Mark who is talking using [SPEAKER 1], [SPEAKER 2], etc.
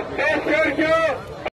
[SPEAKER 1] es